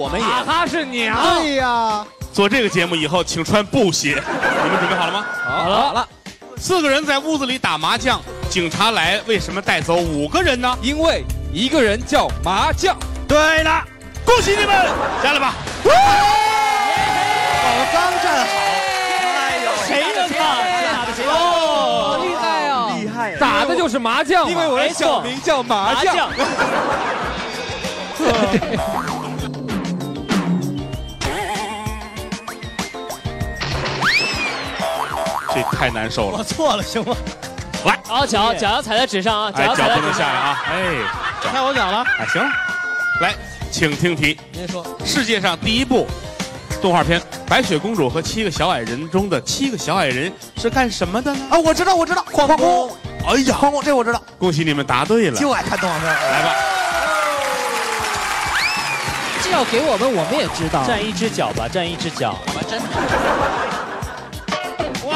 我们也哈哈是娘。对呀，做这个节目以后，请穿布鞋。你们准备好了吗？好了好了，四个人在屋子里打麻将，警察来，为什么带走五个人呢？因为一个人叫麻将。对了，恭喜你们，下来吧。宝刚站好，哎呦，谁能看？哦，厉害哦！厉害！打的就是麻将，因为我的小名叫麻将。这太难受了我。错了，行吗？来，好，脚脚要踩在纸上啊，脚踩在不能下来。啊！哎，看我脚了，哎，行了，来，请听题。您说，世界上第一部动画片《白雪公主和七个小矮人》中的七个小矮人是干什么的呢？啊，我知道，我知道，矿工，哎呀，矿工，这我知道，恭喜你们答对了。就爱看动画片。来吧，这要给我们，我们也知道。站一只脚吧，站一只脚。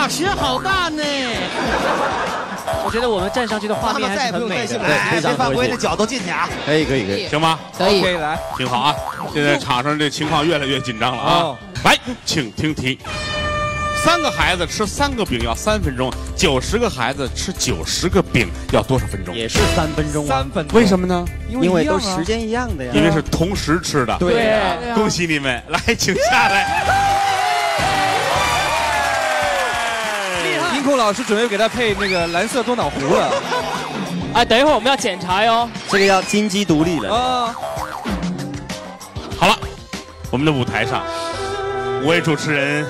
哇，雪好大呢！我觉得我们站上去的画面还是很美的。哎，别把我的脚都进去啊！可以可以可以。行吗？可以。来，挺好啊。现在场上这情况越来越紧张了啊哦！来，请听题。三个孩子吃三个饼要三分钟，九十个孩子吃九十个饼要多少分钟？也是三分钟啊，三分钟。为什么呢？因为都时间一样的呀。因为是同时吃的。对呀恭喜你们，来，请下来。控老师准备给他配那个蓝色多瑙壶了哎，等一会儿我们要检查哟。这个要金鸡独立了。啊！好了，我们的舞台上，五位主持人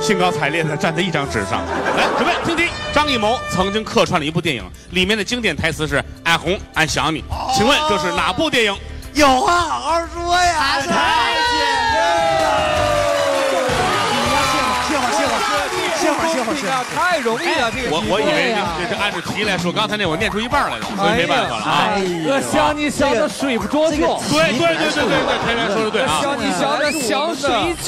兴高采烈地站在一张纸上，来准备听题。张艺谋曾经客串了一部电影，里面的经典台词是“爱红，俺想你”。请问这是哪部电影？有啊，好好说呀！歇会儿，歇会儿，歇会儿。太容易了，这个题我我以为这是按照题来说，刚才那我念出一半来了，所以没办法了啊。哎我想你想的水不着觉，对对对对对对，田园说的对啊。想你想的想水酒。